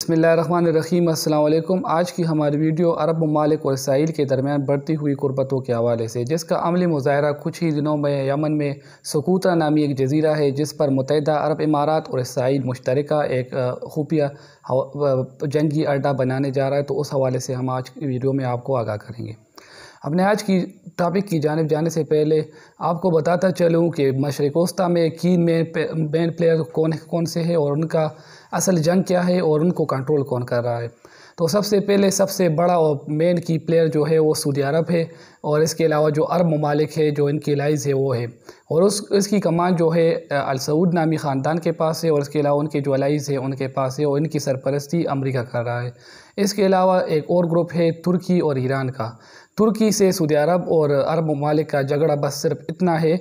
بسم اللہ الرحمن الرحیم، السلام علیکم۔ آج کی ہماری ویڈیو عرب ممالک اور اسرائیل کے درمیان بڑھتی ہوئی قربتوں کے حوالے سے، جس کا عملی مظاہرہ کچھ ہی دنوں میں یمن میں سکوترا نامی ایک جزیرہ ہے، جس پر متحدہ عرب امارات اور اسرائیل مشترکہ ایک خفیہ جنگی اڈہ بنانے جا رہا ہے۔ تو اس حوالے سے ہم آج کی ویڈیو میں آپ کو آگاہ کریں گے۔ اپنے آج کی ٹاپک کی جانب جانے سے پہلے آپ کو بتاتا چلوں کہ مشرق وسطی میں کین میں مین پلیئر کون کون سے ہیں اور ان کا اصل جنگ کیا ہے اور ان کو کنٹرول کون کر رہا ہے۔ تو سب سے پہلے سب سے بڑا اور مین کی پلیئر جو ہے وہ سعودی عرب ہے اور اس کے علاوہ جو عرب ممالک ہے جو ان کی لائز ہے وہ ہے۔ اور اس اس کی کمان جو ہے السعود نامی خاندان کے پاس ہے اور اس کے علاوہ ان کے جو الائز ہے ان کے پاس ہے اور ان کی سرپرستی امریکہ کر رہا ہے۔ اس کے علاوہ ایک اور گروپ ہے ترکی اور ایران کا۔ ترکی سے سعودی عرب اور عرب ممالک کا جھگڑا بس صرف اتنا ہے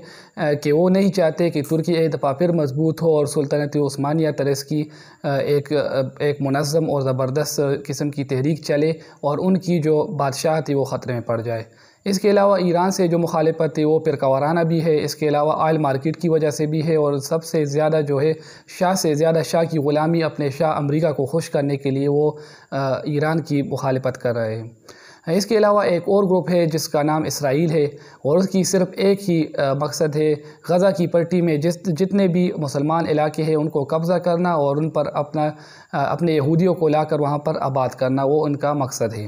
کہ وہ نہیں چاہتے کہ ترکی ایک دفعہ پھر مضبوط ہو اور سلطنت عثمانیہ ترس کی ایک ایک منظم اور زبردست قسم کی تحریک چلے اور ان کی جو بادشاہ تھی وہ خطرے میں پڑ جائے۔ اس کے علاوہ ایران سے جو مخالفت تھی، وہ پرکوارانہ بھی ہے۔ اس کے علاوہ آئل مارکیٹ کی وجہ سے بھی ہے اور سب سے زیادہ جو ہے، شاہ سے زیادہ شاہ کی غلامی اپنے شاہ امریکہ کو خوش کرنے کے لیے وہ ایران کی مخالفت کر رہے ہیں۔ اس کے علاوہ ایک اور گروپ ہے جس کا نام اسرائیل ہے اور اس کی صرف ایک ہی مقصد ہے غزہ کی پٹی میں جس، جتنے بھی مسلمان علاقے ہیں ان کو قبضہ کرنا اور ان پر اپنا اپنے یہودیوں کو لا کر وہاں پر آباد کرنا، وہ ان کا مقصد ہے۔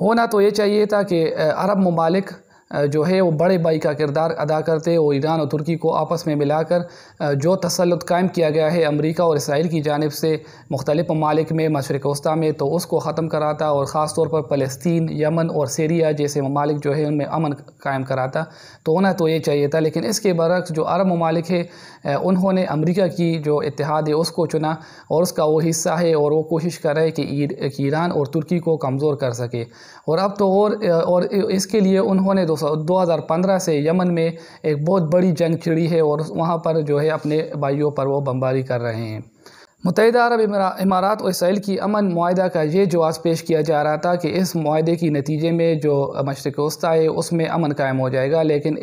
ہونا تو یہ چاہیے تھا کہ عرب ممالک جو ہے وہ بڑے بھائی کا کردار ادا کرتے وہ ایران اور ترکی کو آپس میں ملا کر جو تسلط قائم کیا گیا ہے امریکہ اور اسرائیل کی جانب سے مختلف ممالک میں مشرق وسطی میں، تو اس کو ختم کراتا اور خاص طور پر فلسطین، یمن اور سیریا جیسے ممالک جو ہے ان میں امن قائم کراتا، تو ہونا تو یہ چاہیے تھا۔ لیکن اس کے برعکس جو عرب ممالک ہے انہوں نے امریکہ کی جو اتحاد ہے اس کو چنا اور اس کا وہ حصہ ہے اور وہ کوشش کر رہے کہ ایران اور ترکی کو کمزور کر سکے۔ اور اب تو اور اور اس کے لیے انہوں نے دو ہزار پندرہ سے یمن میں ایک بہت بڑی جنگ چھڑی ہے اور وہاں پر جو ہے اپنے بھائیوں پر وہ بمباری کر رہے ہیں۔ متحدہ عرب امارات اور اسرائیل کی امن معاہدہ کا یہ جواز پیش کیا جا رہا تھا کہ اس معاہدے کی نتیجے میں جو مشرق وسطی ہے اس میں امن قائم ہو جائے گا، لیکن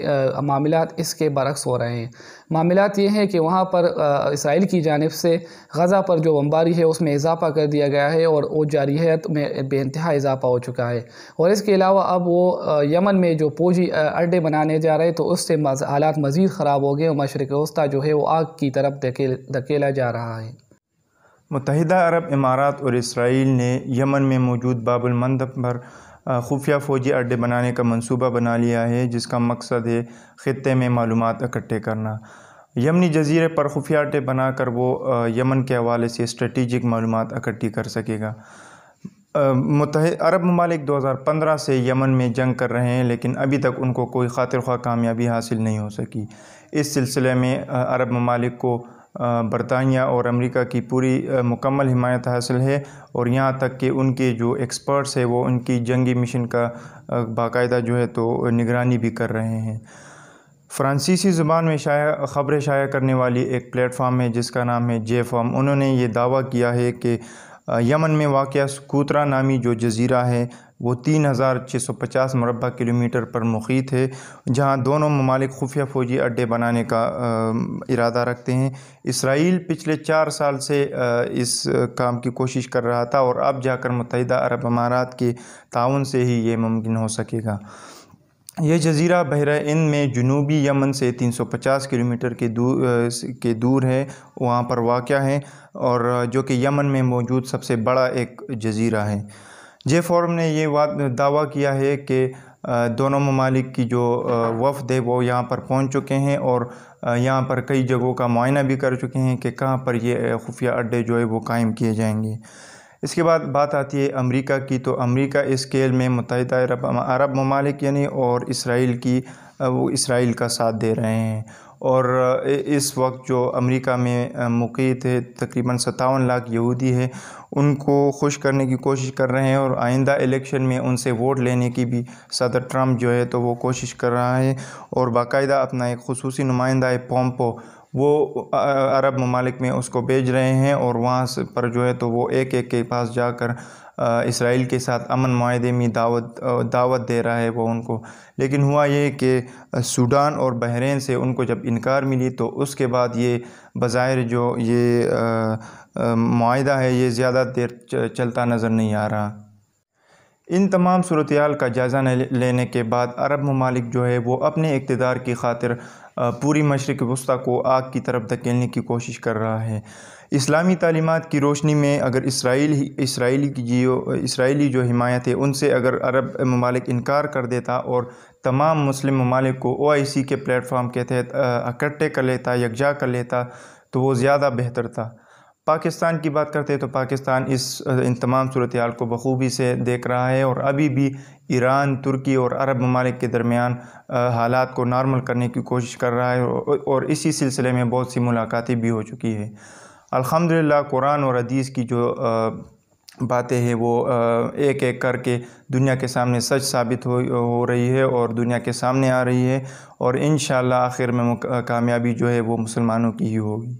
معاملات اس کے برعکس ہو رہے ہیں۔ معاملات یہ ہیں کہ وہاں پر اسرائیل کی جانب سے غزہ پر جو بمباری ہے، اس میں اضافہ کر دیا گیا ہے اور وہ جارحیت میں بے انتہا اضافہ ہو چکا ہے۔ اور اس کے علاوہ اب وہ یمن میں جو پوجی اڈے بنانے جا رہے تو اس سے حالات مزید خراب ہو گئے۔ اور مشرق وسطی جو ہے، وہ آگ کی طرف دھکیلا جا رہا ہے۔ متحدہ عرب امارات اور اسرائیل نے یمن میں موجود باب المندب پر خفیہ فوجی اڈے بنانے کا منصوبہ بنا لیا ہے، جس کا مقصد ہے خطے میں معلومات اکٹھے کرنا۔ یمنی جزیرے پر خفیہ اڈے بنا کر وہ یمن کے حوالے سے اسٹریٹجک معلومات اکٹھی کر سکے گا۔ متحد عرب ممالک دو ہزار پندرہ سے یمن میں جنگ کر رہے ہیں، لیکن ابھی تک ان کو کوئی خاطر خواہ کامیابی حاصل نہیں ہو سکی۔ اس سلسلے میں عرب ممالک کو برطانیہ اور امریکہ کی پوری مکمل حمایت حاصل ہے اور یہاں تک کہ ان کے جو ایکسپرٹس ہیں وہ ان کی جنگی مشن کا باقاعدہ جو ہے تو نگرانی بھی کر رہے ہیں۔ فرانسیسی زبان میں شائع، خبریں شائع کرنے والی ایک پلیٹ فارم ہے جس کا نام ہے جے فارم انہوں نے یہ دعویٰ کیا ہے کہ یمن میں واقع سکوترا نامی جو جزیرہ ہے وہ تین ہزار چھ سو پچاس مربع کلومیٹر پر محیط ہے، جہاں دونوں ممالک خفیہ فوجی اڈے بنانے کا ارادہ رکھتے ہیں۔ اسرائیل پچھلے چار سال سے اس کام کی کوشش کر رہا تھا اور اب جا کر متحدہ عرب امارات کے تعاون سے ہی یہ ممکن ہو سکے گا۔ یہ جزیرہ بحرہ ان میں جنوبی یمن سے تین سو پچاس کلومیٹر کے دور کے دور ہے، وہاں پر واقع ہے اور جو کہ یمن میں موجود سب سے بڑا ایک جزیرہ ہے۔ جے فورم نے یہ دعویٰ کیا ہے کہ دونوں ممالک کی جو وفد ہے، وہ یہاں پر پہنچ چکے ہیں اور یہاں پر کئی جگہوں کا معائنہ بھی کر چکے ہیں کہ کہاں پر یہ خفیہ اڈے جو ہے وہ قائم کیے جائیں گے۔ اس کے بعد بات آتی ہے امریکہ کی، تو امریکہ اسکیل میں متحدہ عرب عرب ممالک یعنی اور اسرائیل کی وہ اسرائیل کا ساتھ دے رہے ہیں۔ اور اس وقت جو امریکہ میں مقیت ہے، تقریباً ستاون لاکھ یہودی ہے ان کو خوش کرنے کی کوشش کر رہے ہیں اور آئندہ الیکشن میں ان سے ووٹ لینے کی بھی صدر ٹرمپ جو ہے تو وہ کوشش کر رہا ہے اور باقاعدہ اپنا ایک خصوصی نمائندہ ہے پومپو، وہ عرب ممالک میں اس کو بھیج رہے ہیں اور وہاں پر جو ہے تو وہ ایک ایک کے پاس جا کر اسرائیل کے ساتھ امن معاہدے میں دعوت دعوت دے رہا ہے وہ ان کو۔ لیکن ہوا یہ کہ سوڈان اور بحرین سے ان کو جب انکار ملی تو اس کے بعد یہ بظاہر جو یہ معاہدہ ہے، یہ زیادہ دیر چلتا نظر نہیں آ رہا۔ ان تمام صورتحال کا جائزہ لینے کے بعد عرب ممالک جو ہے وہ اپنے اقتدار کی خاطر پوری مشرق وسطی کو آگ کی طرف دھکیلنے کی کوشش کر رہا ہے۔ اسلامی تعلیمات کی روشنی میں اگر اسرائیل اسرائیلی کی جیو اسرائیلی جو حمایت ہے، ان سے اگر عرب ممالک انکار کر دیتا اور تمام مسلم ممالک کو او آئی سی کے پلیٹ فارم کے تحت اکٹھے کر لیتا، یکجا کر لیتا، تو وہ زیادہ بہتر تھا۔ پاکستان کی بات کرتے تو پاکستان اس ان تمام صورتحال کو بخوبی سے دیکھ رہا ہے اور ابھی بھی ایران، ترکی اور عرب ممالک کے درمیان حالات کو نارمل کرنے کی کوشش کر رہا ہے اور اسی سلسلے میں بہت سی ملاقاتیں بھی ہو چکی ہے الحمدللہ قرآن اور حدیث کی جو باتیں ہیں وہ ایک ایک کر کے دنیا کے سامنے سچ ثابت ہو رہی ہے اور دنیا کے سامنے آ رہی ہے اور انشاءاللہ آخر میں کامیابی جو ہے وہ مسلمانوں کی ہی ہوگی۔